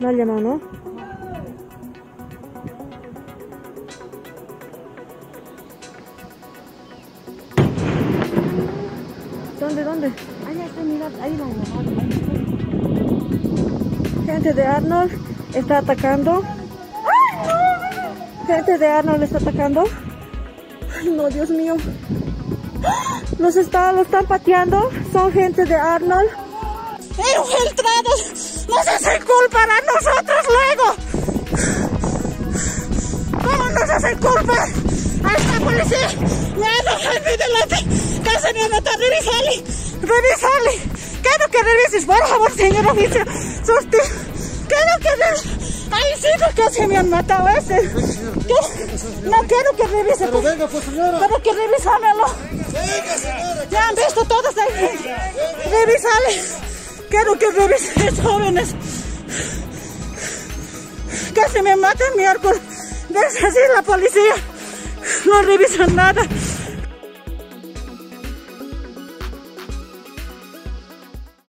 No ha llamado, ¿no? ¿Dónde, dónde? Ahí está, mira, ahí va. Gente de Arnold está atacando. Gente de Arnold está atacando. Ay, no, Dios mío. Los está, lo están pateando. Son gente de Arnold. ¡Infiltrados! ¡Nos ¿Cómo nos hacen culpa? ¡A esta policía! ¡Me han mi delante! ¡Casi me mata! ¡Revisale! ¡Revisale! Quiero que revises, por favor, señor oficial. Susti. Quiero que revises. ¡Ay, sí, casi me han matado ese! ¿Qué? No quiero que revise. Pero venga, pues señora. Pero que revisámelo. Venga, señora. Ya han visto todos ahí. Revisale. Quiero que revisen jóvenes. Casi me matan miércoles. ¿Ves así la policía? No revisan nada.